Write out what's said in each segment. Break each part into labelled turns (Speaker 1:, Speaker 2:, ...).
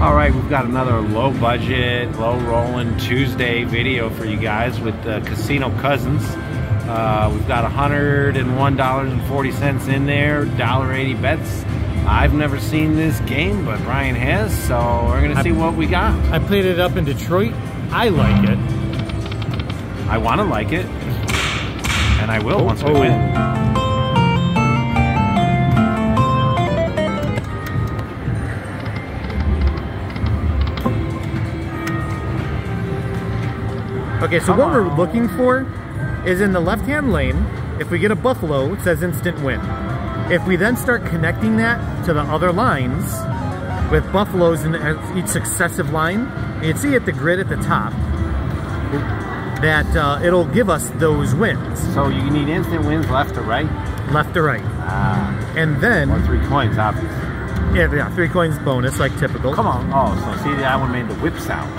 Speaker 1: All right, we've got another low budget, low rolling Tuesday video for you guys with uh, Casino Cousins. Uh, we've got $101.40 in there, $1.80 bets. I've never seen this game, but Brian has, so we're going to see what we got.
Speaker 2: I played it up in Detroit. I like it.
Speaker 1: I want to like it, and I will
Speaker 2: Oh,
Speaker 1: once we
Speaker 2: oh.
Speaker 1: win.
Speaker 2: Okay, so
Speaker 1: Come
Speaker 2: what we're looking for is in the left-hand lane, if we get a buffalo, it says instant win. If we then start connecting that to the other lines with buffaloes in each successive line, you'd see at the grid at the top that uh, it'll give us those wins,
Speaker 1: So you need instant wins left to right?
Speaker 2: left to right.
Speaker 1: Ah,
Speaker 2: And then,
Speaker 1: or three coins, obviously.
Speaker 2: yeah, yeah, three coins bonus, like typical.
Speaker 1: Come on. Oh, so see, that one made the whip sound.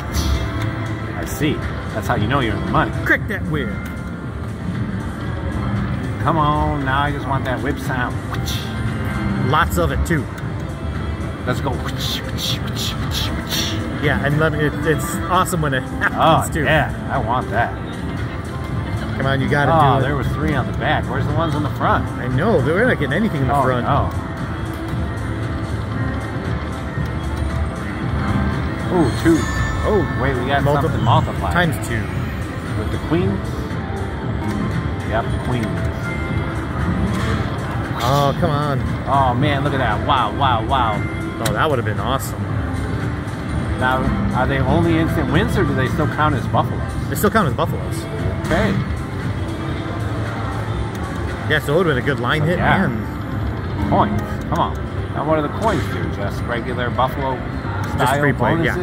Speaker 1: I see. That's how you know you're in the money.
Speaker 2: Crick that win.
Speaker 1: Come on, now I just want that whip sound.
Speaker 2: Lots of it too.
Speaker 1: Let's go.
Speaker 2: Yeah, and let me, it, it's awesome when it
Speaker 1: Oh,
Speaker 2: happens too.
Speaker 1: yeah, I want that.
Speaker 2: Come on, you gotta
Speaker 1: Oh,
Speaker 2: do it.
Speaker 1: there was three on the back. Where's the ones on the front?
Speaker 2: I know, we're not getting anything in the
Speaker 1: oh,
Speaker 2: front.
Speaker 1: no. Oh, two.
Speaker 2: Oh,
Speaker 1: Wait, we got
Speaker 2: Multi-
Speaker 1: something multiplied.
Speaker 2: times two.
Speaker 1: With the queen? Yep, the queens.
Speaker 2: Oh, come on.
Speaker 1: Oh, man, look at that. Wow, wow, wow.
Speaker 2: Oh, that would have been awesome.
Speaker 1: Now, are they only instant wins or do they still count as buffaloes?
Speaker 2: They still count as buffaloes.
Speaker 1: Okay.
Speaker 2: Yeah, so it would have been a good line hit
Speaker 1: Yeah.
Speaker 2: and
Speaker 1: Coins. Come on. Now, what do the coins do? Just regular buffalo style
Speaker 2: free play, yeah.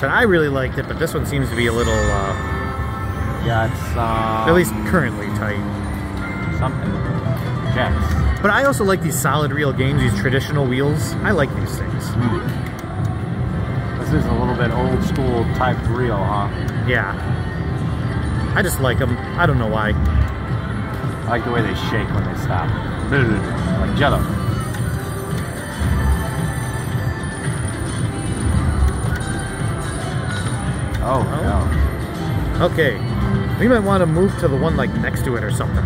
Speaker 2: So I really liked it, but this one seems to be a little, uh,
Speaker 1: Yeah, it's um,
Speaker 2: at least currently tight.
Speaker 1: something. Jets.
Speaker 2: But I also like these solid reel games, these traditional wheels. I like these things.
Speaker 1: This is a little bit old school type reel, huh?
Speaker 2: Yeah. I just like them. I don't know why.
Speaker 1: I like the way they shake when they stop. Like jello. Oh, no.
Speaker 2: Okay. We might want to move to the one like next to it or something.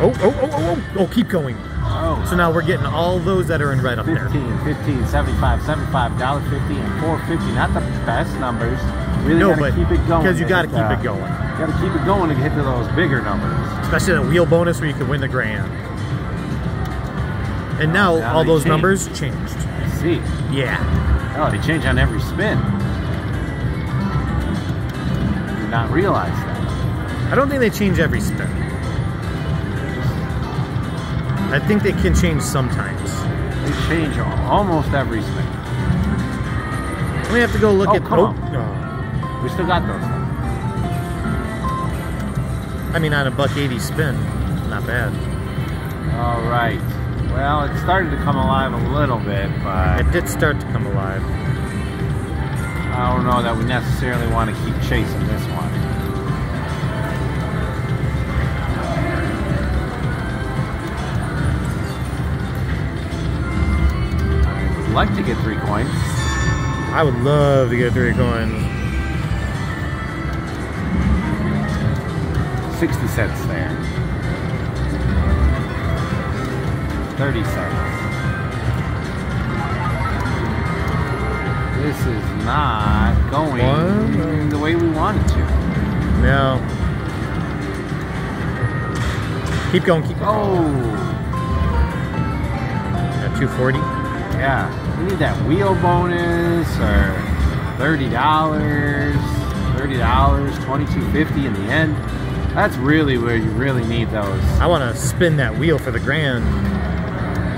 Speaker 2: Oh, oh, oh, oh, oh, oh, keep going.
Speaker 1: Oh,
Speaker 2: So now we're getting all those that are in red up there.
Speaker 1: 15, 15, 75, 75, dollar 50, and 450. Not the best numbers. Really
Speaker 2: No,
Speaker 1: gotta
Speaker 2: but
Speaker 1: keep it going.
Speaker 2: because you got to keep
Speaker 1: uh,
Speaker 2: it going.
Speaker 1: Gotta keep it going to get to those bigger numbers.
Speaker 2: Especially the wheel bonus where you can win the grand. And now
Speaker 1: now
Speaker 2: all those
Speaker 1: changed.
Speaker 2: numbers changed.
Speaker 1: I see.
Speaker 2: Yeah.
Speaker 1: Oh, they change on every spin. Not realize that.
Speaker 2: I don't think they change every spin. I think they can change sometimes.
Speaker 1: They change almost every spin.
Speaker 2: We have to go look
Speaker 1: Oh,
Speaker 2: at.
Speaker 1: come
Speaker 2: oh,
Speaker 1: on.
Speaker 2: oh.
Speaker 1: We still got those. Though.
Speaker 2: I mean, on a buck eighty spin, not bad.
Speaker 1: All right. Well, it started to come alive a little bit, but
Speaker 2: It did start to come alive.
Speaker 1: I don't know that we necessarily want to keep chasing this one. I would like to get three coins.
Speaker 2: I would love to get three coins.
Speaker 1: 60 cents there. 30 cents. This is not going
Speaker 2: What?
Speaker 1: the way we want it to.
Speaker 2: No. Keep going, keep going.
Speaker 1: Oh,
Speaker 2: At 240.
Speaker 1: yeah. We need that wheel bonus or $30, $30, $22.50 in the end. That's really where you really need those.
Speaker 2: I want to spin that wheel for the grand.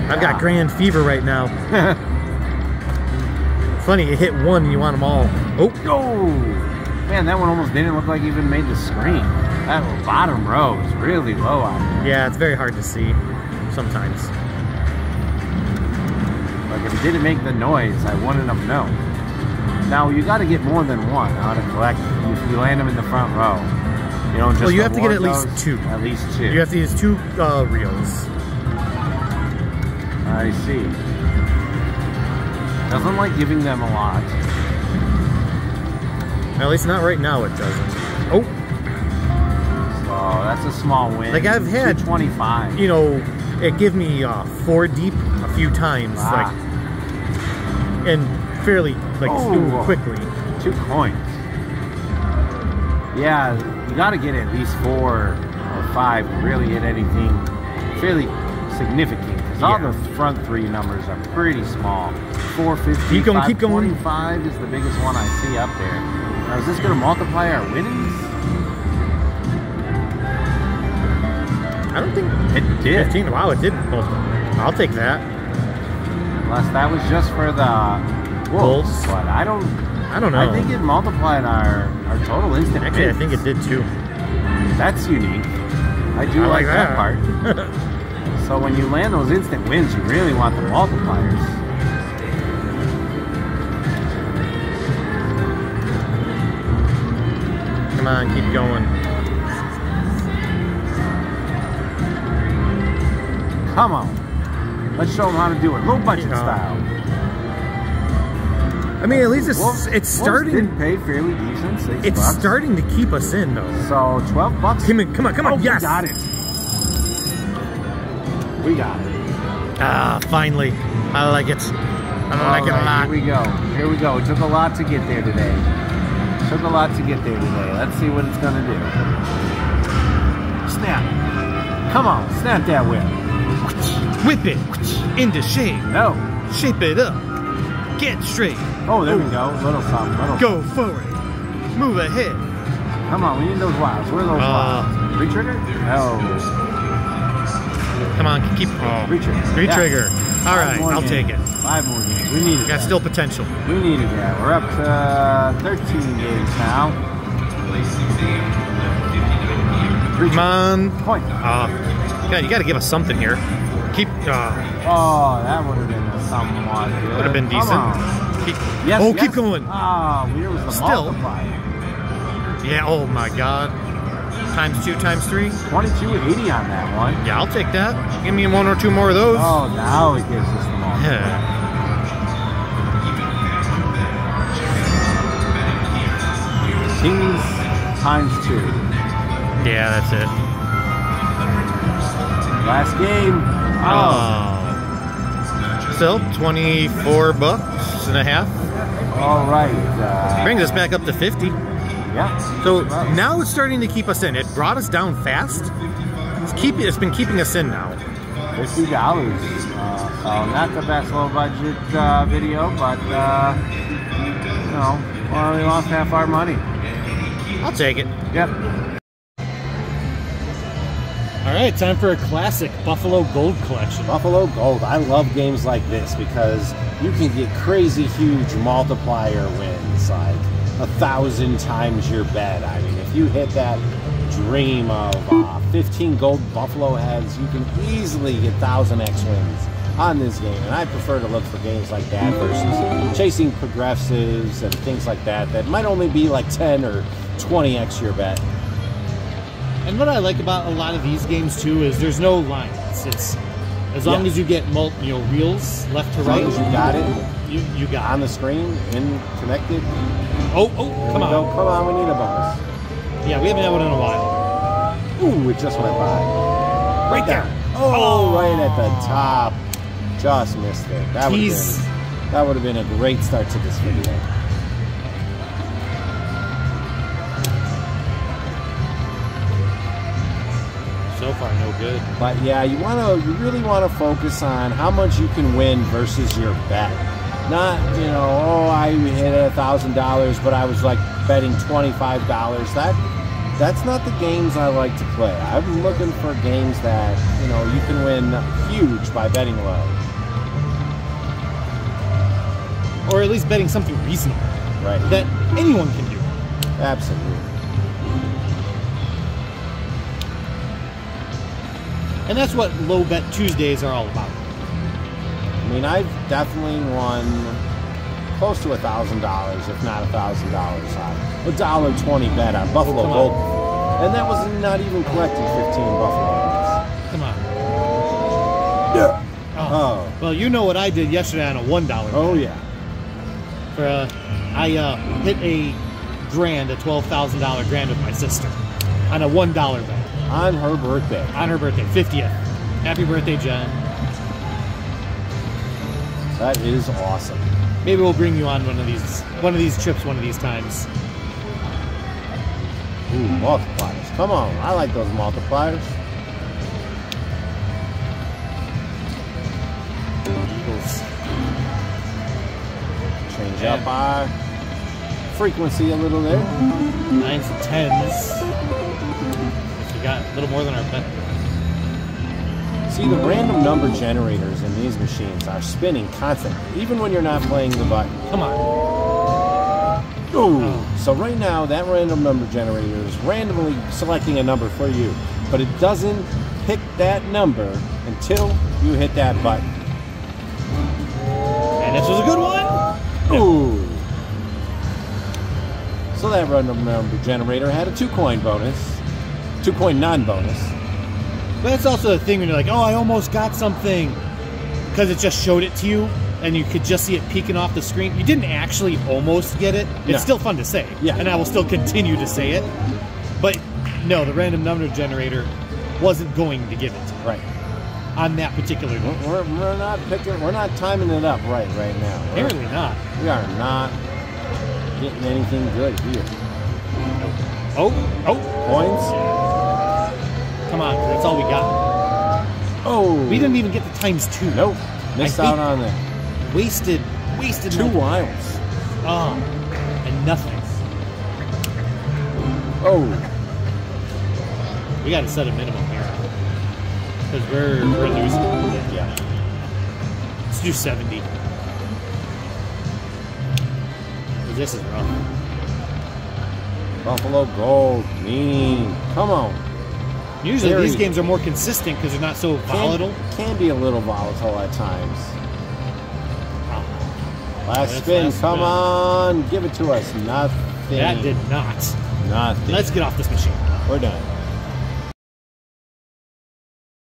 Speaker 2: I've got grand fever right now. Funny, you hit one and you want them all. Oh,
Speaker 1: Oh, man, that one almost didn't look like it even made the screen. That bottom row is really low out there.
Speaker 2: yeah, it's very hard to see sometimes.
Speaker 1: Like if it didn't make the noise, I wouldn't have known. Now you got to get more than one out to collect. If you land them in the front row, you don't just.
Speaker 2: Well, you have to get at least two.
Speaker 1: At least two.
Speaker 2: You have to use two uh, reels.
Speaker 1: I see. Doesn't like giving them a lot.
Speaker 2: At least not right now. It doesn't. Oh,
Speaker 1: So that's a small win.
Speaker 2: Like, I've had-
Speaker 1: 25.
Speaker 2: you know, it give me uh, four deep a few times,
Speaker 1: Ah.
Speaker 2: like, and fairly like
Speaker 1: Oh.
Speaker 2: quickly.
Speaker 1: Two coins. Yeah, you got to get at least four or five to really hit anything fairly significant. Because all the front three numbers are pretty small. 450,
Speaker 2: Keep going, keep going.
Speaker 1: 525 is the biggest one I see up there. Now, is this going to multiply our winnings?
Speaker 2: I don't think
Speaker 1: It did.
Speaker 2: 15. Wow, it did. Well, I'll take that.
Speaker 1: Unless that was just for the wolves.
Speaker 2: Wolves.
Speaker 1: But I don't.
Speaker 2: I don't know.
Speaker 1: I think it multiplied our, our total instant
Speaker 2: Actually, I think it did too.
Speaker 1: That's unique. I do
Speaker 2: I
Speaker 1: like,
Speaker 2: like
Speaker 1: that.
Speaker 2: that.
Speaker 1: part. so when you land those instant wins, you really want the multipliers.
Speaker 2: Come on, keep going.
Speaker 1: Come on. Let's show them how to do it. Low budget
Speaker 2: Yeah.
Speaker 1: style.
Speaker 2: I mean, at least it's
Speaker 1: Wolves-
Speaker 2: it's
Speaker 1: Wolves
Speaker 2: starting.
Speaker 1: did pay fairly decent. Six
Speaker 2: It's
Speaker 1: bucks.
Speaker 2: starting to keep us in though.
Speaker 1: So 12 bucks.
Speaker 2: Come on, come on, come on.
Speaker 1: Oh, we
Speaker 2: yes.
Speaker 1: got it. We got it.
Speaker 2: Ah, finally. I like it. I like it a lot.
Speaker 1: Here we go. Here we go. It took a lot to get there today. Took a lot to get there today. Let's see what it's gonna do. Snap. Come on, snap that whip.
Speaker 2: Whip it into shape.
Speaker 1: No.
Speaker 2: Shape it up. Get straight.
Speaker 1: Oh, there we go. Little something. Little.
Speaker 2: Go forward. Move ahead.
Speaker 1: Come on, we need those wilds. Where are those
Speaker 2: Uh,
Speaker 1: wilds? Re-trigger? No.
Speaker 2: Come on, keep. Oh.
Speaker 1: Re-trigger.
Speaker 2: Re-trigger.
Speaker 1: Yeah.
Speaker 2: All right, I'll
Speaker 1: games.
Speaker 2: take it.
Speaker 1: Five more games. We need it.
Speaker 2: Got still potential.
Speaker 1: We need it. Yeah, we're up to uh, 13 games now.
Speaker 2: Come on.
Speaker 1: Point.
Speaker 2: Uh, yeah, you got to give us something here. Keep. Uh,
Speaker 1: Oh, that would have been somewhat good.
Speaker 2: would have been
Speaker 1: Come
Speaker 2: decent.
Speaker 1: on.
Speaker 2: Keep,
Speaker 1: Yes,
Speaker 2: oh,
Speaker 1: yes.
Speaker 2: keep going.
Speaker 1: Ah, weird was the
Speaker 2: Still.
Speaker 1: multiplier.
Speaker 2: Yeah. Oh my God. Times two, times three.
Speaker 1: 2280 on that one.
Speaker 2: Yeah, I'll take that. Give me one or two more of those.
Speaker 1: Oh, now it gives us the multiplier.
Speaker 2: Yeah.
Speaker 1: Kings times two.
Speaker 2: Yeah, that's it.
Speaker 1: Last game. Oh,
Speaker 2: Oh. Still 24 bucks and a half.
Speaker 1: all right. Uh,
Speaker 2: Brings us back up to 50.
Speaker 1: Yeah.
Speaker 2: So now it's starting to keep us in. It brought us down fast. It's keep it's been keeping us in now.
Speaker 1: Fifty dollars. Uh, so not the best low budget uh, video, but uh, you know, well, we lost half our money.
Speaker 2: I'll take it.
Speaker 1: Yep.
Speaker 2: All right, time for a classic Buffalo Gold Collection.
Speaker 1: Buffalo Gold. I love games like this because you can get crazy huge multiplier wins, like a thousand times your bet. I mean, if you hit that dream of uh, 15 gold Buffalo heads, you can easily get 1000x wins on this game. And I prefer to look for games like that versus chasing progressives and things like that that might only be like 10 or 20x your bet.
Speaker 2: And what I like about a lot of these games too is there's no lines. It's as long
Speaker 1: Yeah.
Speaker 2: as you get mul- you know reels left to
Speaker 1: As
Speaker 2: right,
Speaker 1: long as you got it
Speaker 2: you you got
Speaker 1: on
Speaker 2: it.
Speaker 1: the screen and connected,
Speaker 2: Oh oh,
Speaker 1: there
Speaker 2: come
Speaker 1: go.
Speaker 2: on.
Speaker 1: Come on, we need a bonus.
Speaker 2: Yeah, we haven't had one in a while.
Speaker 1: Ooh, it just went by.
Speaker 2: Right there.
Speaker 1: Oh, oh, right at the top. Just missed it. That would have been that would have been a great start to this video.
Speaker 2: So far, no good.
Speaker 1: But yeah, you want to you really want to focus on how much you can win versus your bet. Not you know, oh, I hit a thousand dollars, but I was like betting twenty five dollars. That that's not the games I like to play. I'm looking for games that you know you can win huge by betting low.
Speaker 2: Or at least betting something reasonable
Speaker 1: Right.
Speaker 2: that anyone can do.
Speaker 1: Absolutely.
Speaker 2: And that's what low bet Tuesdays are all about.
Speaker 1: I mean, I've definitely won close to a thousand dollars, if not a thousand dollars on a dollar twenty bet on Buffalo. Gold, and that was not even collecting fifteen Buffalo.
Speaker 2: Come on.
Speaker 1: Yeah.
Speaker 2: Oh,
Speaker 1: Oh.
Speaker 2: Well, you know what I did yesterday on a one dollar.
Speaker 1: Oh yeah.
Speaker 2: For uh, I uh, hit a grand, a twelve thousand dollar grand with my sister on a one dollar bet
Speaker 1: On her birthday.
Speaker 2: on her birthday, fiftieth. Happy birthday, Jen.
Speaker 1: That is awesome.
Speaker 2: Maybe we'll bring you on one of these one of these trips one of these times.
Speaker 1: Ooh, multipliers. Come on. I like those multipliers.
Speaker 2: Eagles.
Speaker 1: Change
Speaker 2: Yeah.
Speaker 1: up our frequency a little there.
Speaker 2: Nines and tens. We got a little more than our.
Speaker 1: See, the random number generators in these machines are spinning constantly, even when you're not playing the button.
Speaker 2: Come on.
Speaker 1: Ooh. So right now, that random number generator is randomly selecting a number for you, but it doesn't pick that number until you hit that button.
Speaker 2: And this was a good one.
Speaker 1: Ooh. So that random number generator had a two coin bonus, two coin non bonus.
Speaker 2: But that's also the thing when you're like, oh, I almost got something. Because it just showed it to you and you could just see it peeking off the screen. You didn't actually almost get it. It's
Speaker 1: Yeah.
Speaker 2: still fun to say.
Speaker 1: Yeah.
Speaker 2: And I will still continue to say it. But no, the random number generator wasn't going to give it
Speaker 1: Right.
Speaker 2: on that particular day.
Speaker 1: We're, we're not picking, we're not timing it up right right now. We're-
Speaker 2: Apparently not.
Speaker 1: We are not getting anything good here.
Speaker 2: Oh, oh,
Speaker 1: Coins?
Speaker 2: Come on. That's all we got.
Speaker 1: Oh.
Speaker 2: We didn't even get the times two.
Speaker 1: Nope. Missed
Speaker 2: I
Speaker 1: out on the
Speaker 2: Wasted, wasted
Speaker 1: two wilds.
Speaker 2: Oh, um, and nothing.
Speaker 1: Oh.
Speaker 2: We got to set a minimum here. Because we're, we're losing.
Speaker 1: Yeah.
Speaker 2: Let's do 70. 'Cause This is rough.
Speaker 1: Buffalo Gold. Mean. Come on.
Speaker 2: Usually
Speaker 1: Very-
Speaker 2: these games are more consistent because they're not so volatile.
Speaker 1: Can, be a little volatile at times.
Speaker 2: Oh,
Speaker 1: Last
Speaker 2: That's
Speaker 1: spin.
Speaker 2: last
Speaker 1: come
Speaker 2: spin.
Speaker 1: on. Give it to us. Nothing.
Speaker 2: that did not.
Speaker 1: Nothing.
Speaker 2: Let's get off this machine.
Speaker 1: We're done.